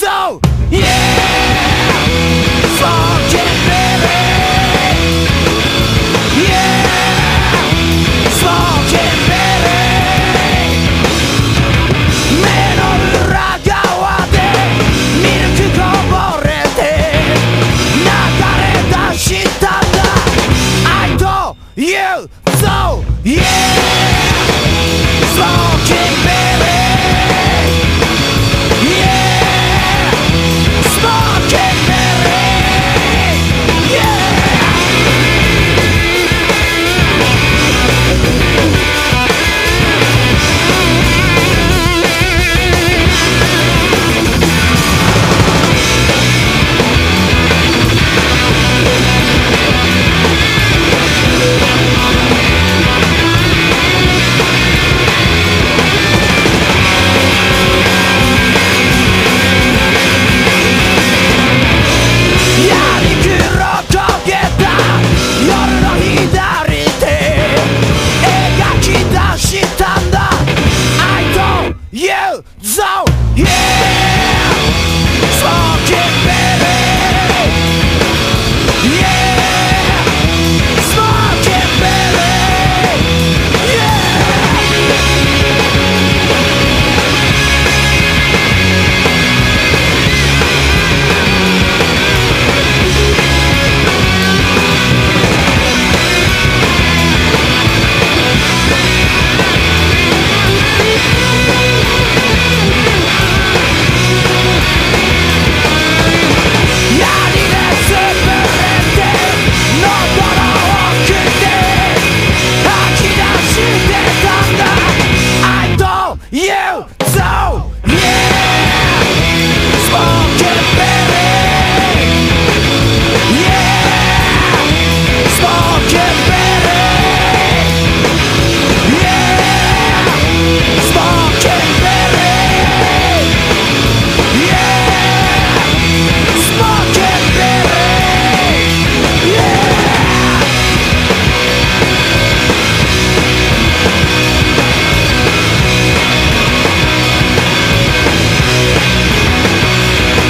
So, yeah! Yeah!